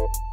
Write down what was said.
you